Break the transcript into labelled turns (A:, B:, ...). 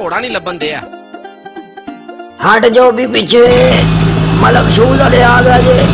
A: ਘੋੜਾ ਨਹੀਂ ਲੱਭਣ ਦਿਆ।
B: ਹਟ ਜਾਓ ਵੀ ਪਿੱਛੇ। ਮਲਕ ਸ਼ੂਜ਼ ਵਾਲੇ ਆ ਗਿਆ ਜੇ।